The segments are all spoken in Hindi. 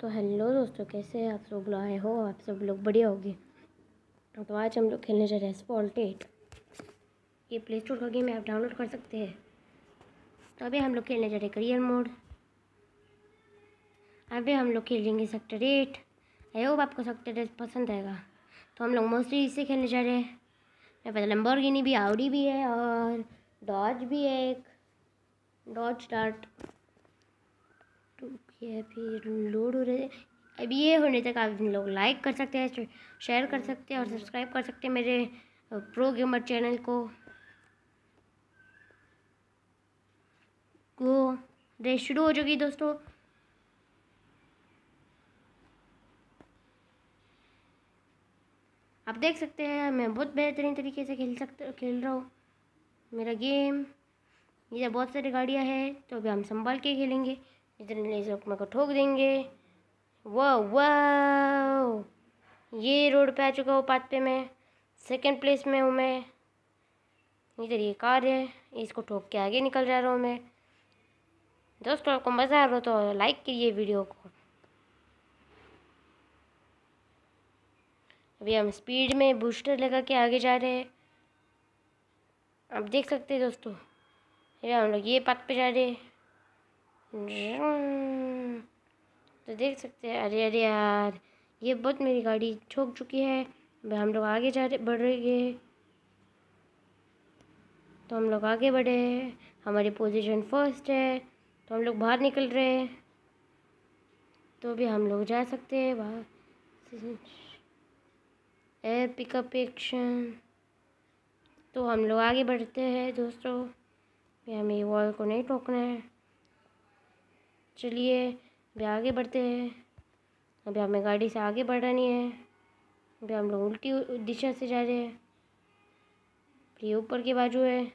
तो हेलो दोस्तों, कैसे हैं आप लोग आए हो, आप सब लोग बढ़िया होगे। तो आज हम लोग खेलने जा रहे हैं स्पॉल्ट एट ये प्ले स्टोर का गेम आप डाउनलोड कर सकते हैं। तो अभी हम लोग खेलने जा रहे हैं करियर मोड अभी हम लोग खेलेंगे सेक्टर एट आई होप आपको सेक्टर एट पसंद आएगा। तो हम लोग मोस्टली इससे खेलने जा रहे हैं। मैं पता लंबोर्गिनी भी आउडी भी है और डॉज भी है एक। डॉज स्टार्ट ये फिर लोड हो रहे अब ये होने तक आप लोग लाइक कर सकते हैं शेयर कर सकते हैं और सब्सक्राइब कर सकते हैं मेरे प्रो गेमर चैनल को। को रेस शुरू हो चुकी दोस्तों। आप देख सकते हैं, मैं बहुत बेहतरीन तरीके से खेल सकते, खेल रहा हूँ। मेरा गेम इधर बहुत सारी गाड़ियाँ हैं तो अभी हम संभाल के खेलेंगे। इधर इस मेरे को ठोक देंगे। वाह वाह। ये रोड पे आ चुका हूँ पाथ पे मैं। सेकंड प्लेस में हूँ मैं। इधर ये कार है। इसको ठोक के आगे निकल जा रहा हूँ मैं। दोस्तों, आपको मज़ा आ रहा हो तो लाइक कीजिए वीडियो को। अभी हम स्पीड में बूस्टर लगा के आगे जा रहे हैं। आप देख सकते हैं दोस्तों। हम लोग ये पथ पे जा रहे हैं। तो देख सकते हैं, अरे अरे यार, ये बहुत मेरी गाड़ी ठोक चुकी है। हम लोग आगे जा रहे, बढ़ रहे हैं। तो हम लोग आगे बढ़े हैं, हमारी पोजीशन फ़र्स्ट है तो हम लोग बाहर निकल रहे हैं। तो भी हम लोग जा सकते हैं बाहर। एयर पिकअप एक्शन तो हम लोग आगे बढ़ते हैं, दोस्तों। हमें वॉल को नहीं ठोकना है। चलिए, अभी आगे बढ़ते हैं। अभी हमें गाड़ी से आगे बढ़ानी है। अभी हम लोग उल्टी दिशा से जा रहे हैं। ये ऊपर की बाजू है।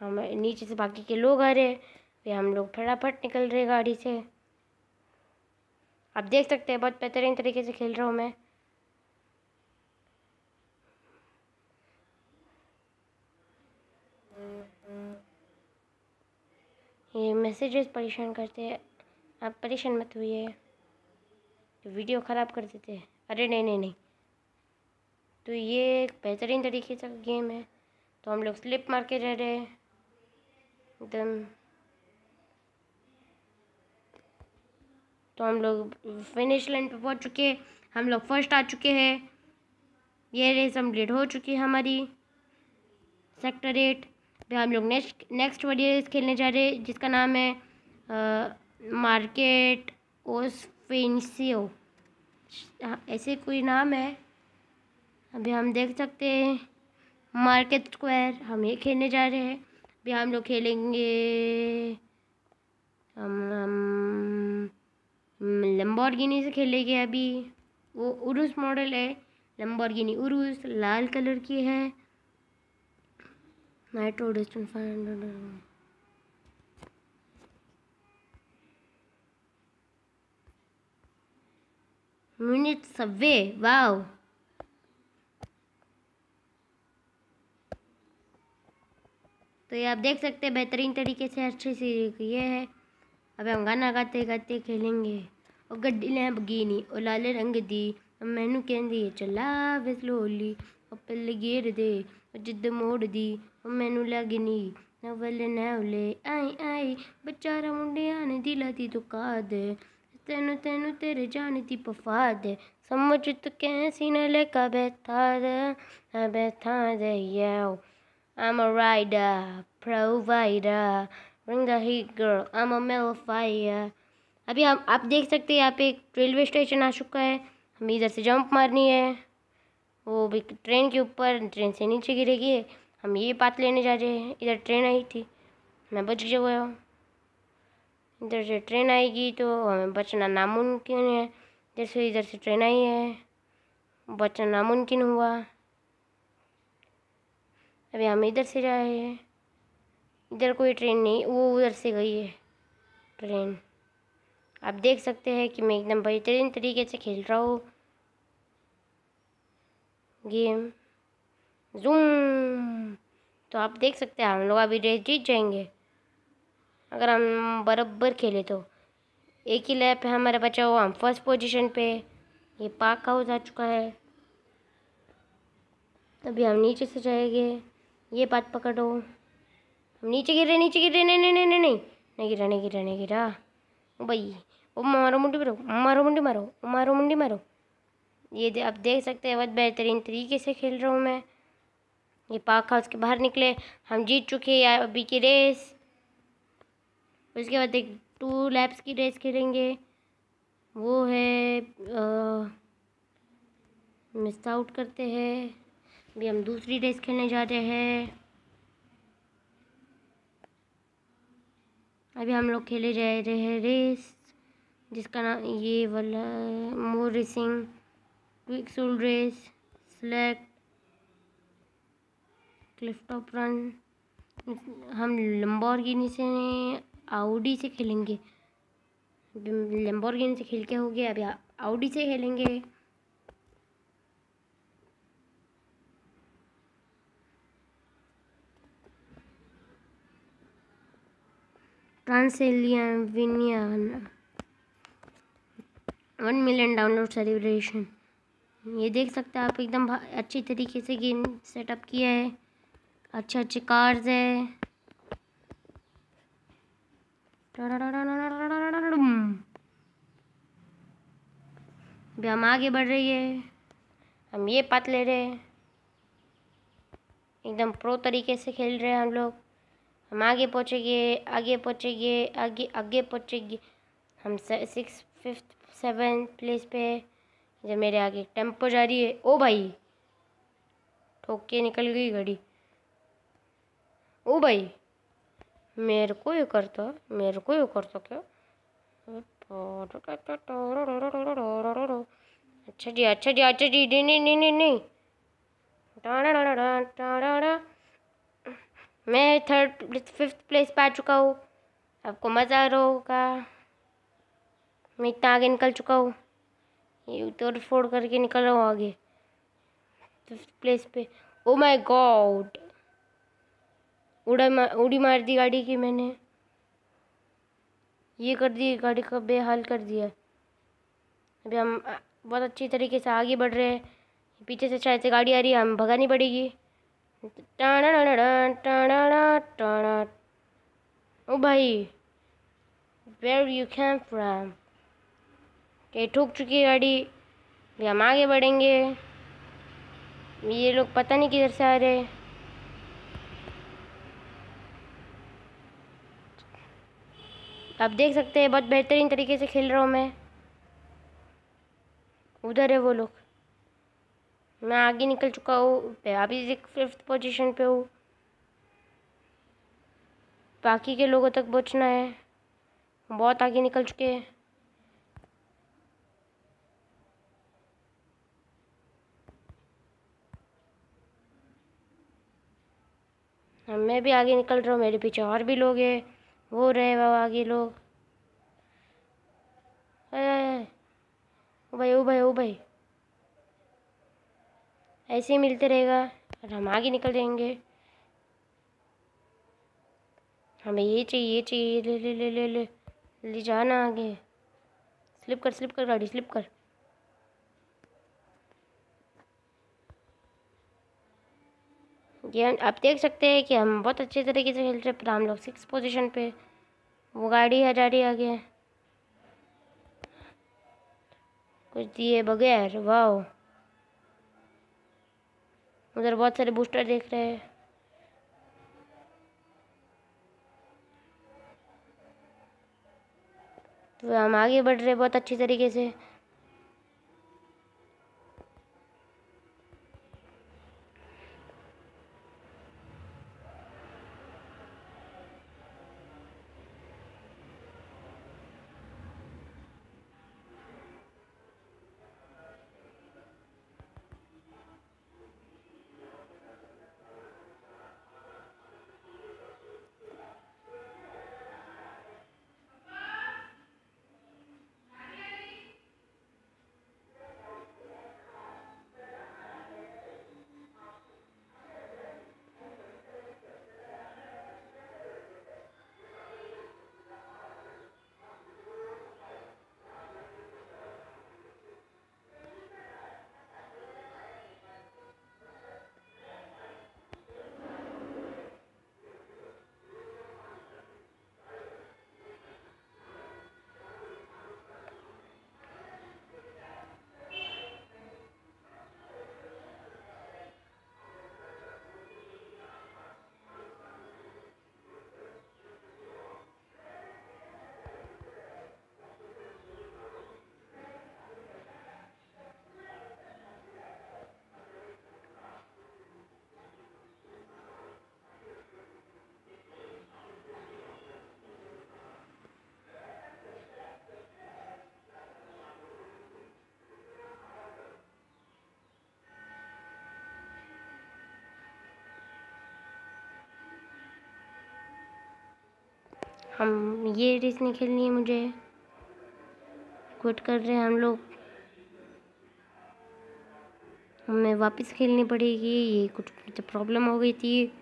हम नीचे से बाकी के लोग आ रहे हैं। फिर हम लोग फटाफट निकल रहे गाड़ी से। आप देख सकते हैं, बहुत बेहतरीन तरीके से खेल रहा हूँ मैं। ये मैसेजेस परेशान करते हैं। आप परेशान मत हुई तो वीडियो ख़राब कर देते हैं। अरे नहीं नहीं नहीं। तो ये एक बेहतरीन तरीके का गेम है। तो हम लोग स्लिप मार के रह रहे हैं। एकदम। तो हम लोग फिनिश लाइन पे पहुँच चुके हैं। हम लोग फ़र्स्ट आ चुके हैं। ये रेस कंप्लीट हो चुकी है हमारी। सेक्टर एट हम लोग नेक्स्ट नेक्स्ट वाली रेस खेलने जा रहे हैं, जिसका नाम है आ, ओस ओसफेंसियो ऐसे कोई नाम है? अभी हम देख सकते हैं। मार्केट स्क्वायर हम ये खेलने जा रहे हैं। अभी हम लोग खेलेंगे हम हम लम्बोर्गिनी से खेलेंगे अभी। वो उरुस मॉडल है। लम्बोर्गिनी उरुस लाल कलर की है। Nitro distance five hundred minute subway wow. तो ये आप देख सकते हैं बेहतरीन तरीके से अच्छे से ये है। अब हम गाना गाते गाते खेलेंगे। और गड्डी ने बगीनी और लाल रंग दी। मैनू कहती चला वे स्लोली और पहले गेर दे और जिद मोड़ दी और मैनू लगनी, नवल नवले आई आई बचारा मुंडिया ने दिला दी तो दे। तेन तेन तेरे जाने दी पफा दे समझ तो कैसी न लेका बैठा दे बैठा दे याओ। I'm a rider, provider, bring the heat girl, I'm a melfire. अभी हम आप देख सकते हैं यहाँ पे एक रेलवे स्टेशन आ चुका है। हमें इधर से जंप मारनी है। वो भी ट्रेन के ऊपर ट्रेन से नीचे गिरेगी। हम ये बात लेने जा रहे हैं। इधर ट्रेन आई थी। मैं बच गया हुआ हूँ। इधर से ट्रेन आएगी तो हमें बचना नामुमकिन है। जैसे इधर से ट्रेन आई है, बचना नामुमकिन हुआ। अभी हम इधर से जा रहे हैं। इधर कोई ट्रेन नहीं, वो उधर से गई है, ट्रेन। आप देख सकते हैं कि मैं एकदम बेहतरीन तरीके से खेल रहा हूँ। Game, zoom. तो आप देख सकते हैं, हम लोग अभी रेस जीत जाएँगे। अगर हम बराबर खेले तो। एक ही लैप है हमारा बचा हुआ, हम फ़र्स्ट पोजीशन पे। ये पाक हाउस आ चुका है। अभी हम नीचे से जाएँगे। ये बात पकड़ो। हम नीचे गिर नीचे गिर नहीं नहीं नहीं नहीं नहीं। नहीं गिरा नहीं गिरा नहीं गिरा। भाई, ओ मारो मुंडी मारो मारो मुंडी मारो मारो मुंडी मारो। ये आप देख सकते हैं, बहुत बेहतरीन तरीके से खेल रहा हूँ मैं। ये पाक हाउस के बाहर निकले। हम जीत चुके हैं अभी की रेस उसके बाद एक टू लैप्स की रेस खेलेंगे। वो है मिस आउट करते हैं। अभी हम दूसरी रेस खेलने जा रहे हैं। अभी हम लोग खेले जा रहे हैं रेस जिसका नाम ये वाला more racing quick solo race select cliff top run हम लम्बोर्गिनी से आउडी से खेलेंगे। लम्बोर्गिनी से खेल के हो गया, अभी आउडी से खेलेंगे। ट्रांसलिया वन मिलियन डाउनलोड सेलिब्रेशन ये देख सकते हैं आप, एकदम अच्छी तरीके से गेम सेटअप किया है। अच्छे अच्छे कार्स है। अभी हम आगे बढ़ रही है हम ये पत ले रहे हैं एकदम प्रो तरीके से खेल रहे हैं हम लोग हम आगे पहुँचेंगे आगे पहुँचेंगे आगे आगे पहुँचेंगे हम सिक्स फिफ्थ सेवन प्लेस पे जब मेरे आगे टेंपो जा रही है ओ भाई ठोक के निकल गई घड़ी ओ भाई मेरे को ये करता है मेरे को ये करता क्या? अच्छा जी अच्छा जी अच्छा जी, नहीं नहीं नहीं नहीं मैं थर्ड फिफ्थ प्लेस पे चुका हूँ। आपको मज़ा आ रहा होगा। मैं इतना आगे निकल चुका हूँ। ये तोड़ फोड़ करके निकल रहा हूँ आगे। फिफ्थ प्लेस पे। ओ माय गॉड उड़ा मार उड़ी मार दी गाड़ी की मैंने। ये कर दी, गाड़ी का बेहाल कर दिया। अभी हम बहुत अच्छी तरीके से आगे बढ़ रहे हैं। पीछे से शायद से गाड़ी आ रही है, हम भगानी पड़ेगी। ओ भाई वेर यू कैम फ्रॉम ये ठुक चुकी है गाड़ी। भी हम आगे बढ़ेंगे। ये लोग पता नहीं किधर से आ रहे आप देख सकते हैं, बहुत बेहतरीन तरीके से खेल रहा हूँ मैं। उधर है वो लोग। मैं आगे निकल चुका हूँ अभी फिफ्थ पोजीशन पे हूँ। बाकी के लोगों तक पहुँचना है। बहुत आगे निकल चुके हैं। मैं भी आगे निकल रहा हूँ, मेरे पीछे और भी लोग हैं। वो रहे वो आगे लोग। ओ भाई ओ भाई ओ भाई। ऐसे ही मिलते रहेगा और हम आगे निकल जाएँगे। हमें ये चाहिए ये चाहिए, ले ले ले ले ले। ले जाना आगे। स्लिप कर स्लिप कर, गाड़ी, स्लिप कर। ये आप देख सकते हैं कि हम बहुत अच्छे तरीके से खेल रहे हैं। हम लोग सिक्स पोजीशन पे वो गाड़ी है, जा रही आगे। कुछ दिए बगैर वाह उधर बहुत सारे बूस्टर देख रहे हैं। तो हम आगे बढ़ रहे बहुत अच्छी तरीके से। हम ये रेस नहीं खेलनी है मुझे। क्विट कर रहे हैं हम लोग। हमें वापस खेलनी पड़ेगी, ये कुछ प्रॉब्लम हो गई थी।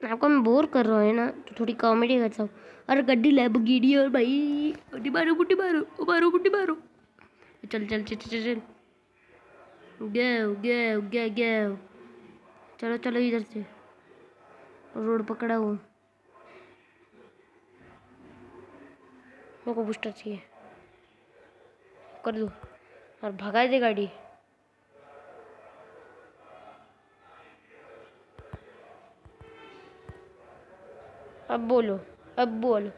आपको मैं बोर कर रहा हूँ ना? तो थोड़ी कॉमेडी करता हूँ। अरे गड्डी लैब गिरी और भाई। बुड्ढी मारो बुड्ढी मारो मारो बुड्ढी मारो। चल चल चल चल चल। गए गए गए गए चलो चलो इधर से। रोड पकड़ा हूँ मेरे को बूस्टर चाहिए। कर दो। और भगा दे गाड़ी। अब बोलो अब बोलो।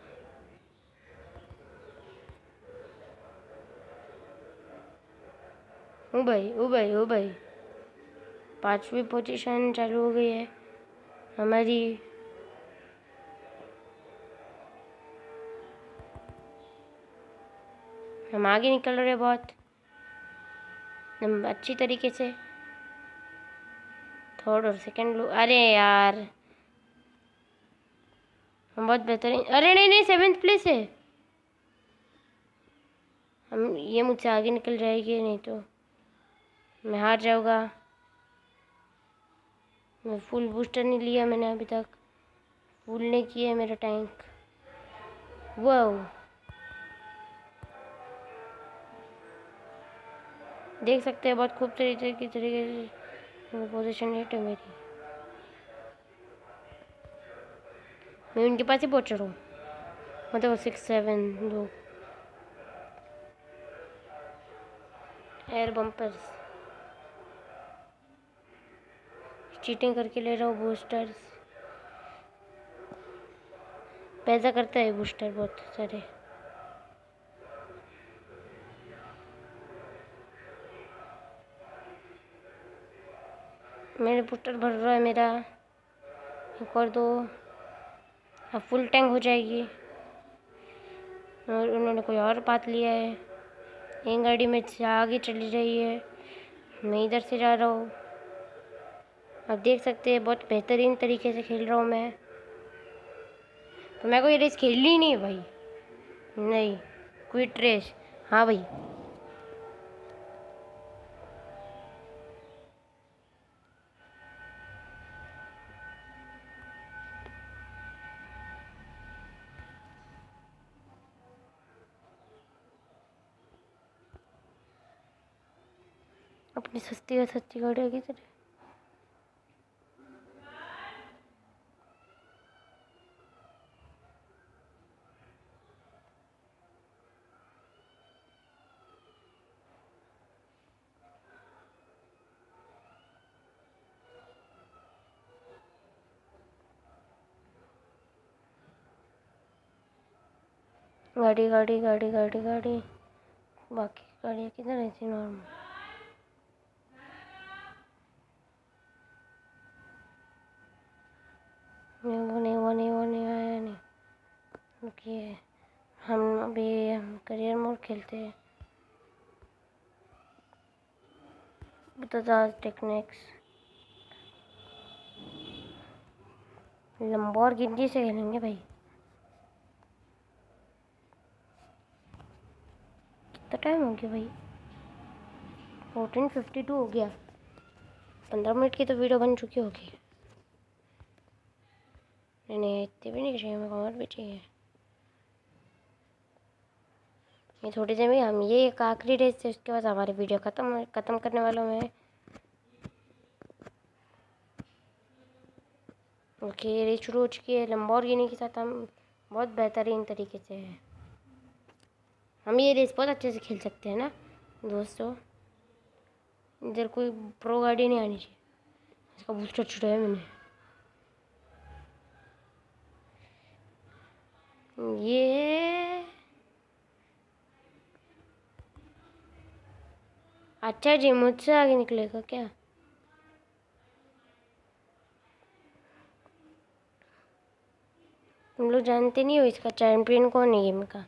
ओ भाई ओ भाई ओ भाई। पांचवी पोजीशन चालू हो गई है। हमारी हम आगे निकल रहे बहुत। हम अच्छी तरीके से। थर्ड और सेकंड लो। अरे यार। हम बहुत बेहतरीन। अरे नहीं नहीं सेवेंथ प्लेस है। हम ये मुझसे आगे निकल जाएगी नहीं तो। मैं हार जाऊँगा। मैं फुल बूस्टर नहीं लिया मैंने अभी तक। फुल नहीं किया मेरा टैंक वो देख सकते हैं बहुत खूब तरीके की तरीके से पोजीशन हिट है मेरी। मैं उनके पास ही पहुँच रहा हूँ। मतलब सिक्स सेवन दो। एयर बम्पर्स चीटिंग करके ले रहा हूँ बूस्टर्स पैदा करता है बूस्टर बहुत सारे। मेरे बूस्टर भर रहा है मेरा। कर दो। अब फुल टैंक हो जाएगी। और उन्होंने कोई और बात लिया है। एक गाड़ी में आगे चली रही है। मैं इधर से जा रहा हूँ। आप देख सकते हैं, बहुत बेहतरीन तरीके से खेल रहा हूँ मैं। तो मैं कोई रेस खेलनी ही नहीं भाई। नहीं क्विट रेस हाँ भाई। अपनी सस्ती और सच्ची गाड़ी की तरह गाड़ी गाड़ी गाड़ी गाड़ी गाड़ी, बाकी गाड़ियाँ किधर रहती नॉर्मल नहीं, वो नहीं आया नहीं। रुकिए हम अभी हम करियर मोड खेलते हैं। टेक्निक्स और गिनती से खेलेंगे भाई। कितना टाइम हो गया भाई? फोर्टीन फिफ्टी टू हो गया। पंद्रह मिनट की तो वीडियो बन चुकी होगी। नहीं, इतनी भी नहीं चाहिए और भी चाहिए ये थोड़ी देर में हम, ये एक आखिरी रेस से उसके बाद हमारी वीडियो ख़त्म ख़त्म करने वालों में। ओके, ये रेस शुरू हो चुकी है लम्बोर्गिनी के साथ हम बहुत बेहतरीन तरीके से है। हम ये रेस बहुत अच्छे से खेल सकते हैं ना, दोस्तों। इधर कोई प्रो गाड़ी नहीं आनी चाहिए। इसका बूस्टर छुड़ाया मैंने ये अच्छा जी, मुझसे आगे निकलेगा क्या? तुम लोग जानते नहीं हो इसका चैंपियन कौन है गेम का।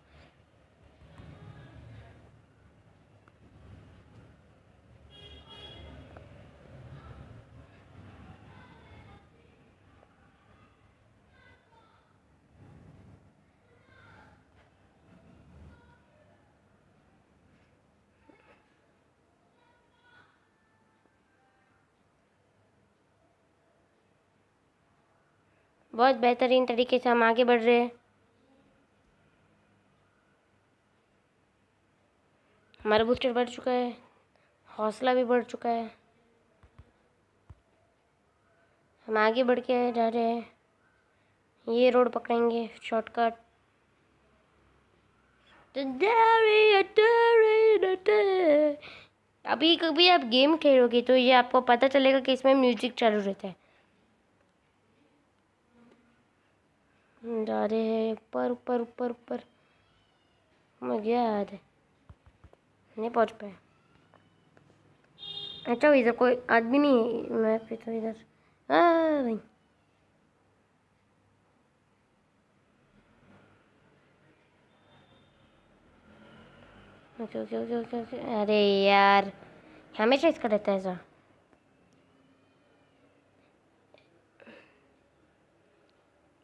बहुत बेहतरीन तरीके से हम आगे बढ़ रहे हैं। हमारा बूस्टर बढ़ चुका है, हौसला भी बढ़ चुका है। हम आगे बढ़ के जा रहे हैं। ये रोड पकड़ेंगे शॉर्टकट अभी कभी आप गेम खेलोगे तो ये आपको पता चलेगा कि इसमें म्यूज़िक चालू रहता है। जा रहे हैं, ऊपर ऊपर ऊपर ऊपर। मैं गया है। नहीं पहुँच पाए। अच्छा इधर कोई आदमी नहीं मैं फिर तो इधर। हाँ भाई ओके। अरे यार, हमेशा इसका रहता है ऐसा।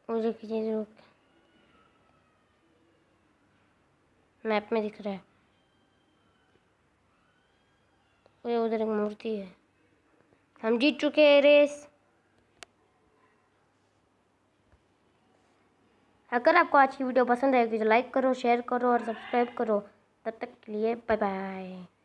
मुझे किसी रुक मैप में दिख रहा है। वो उधर एक मूर्ति है। हम जीत चुके हैं रेस। अगर आपको आज की वीडियो पसंद आएगी तो लाइक करो शेयर करो और सब्सक्राइब करो। तब तक के लिए बाय बाय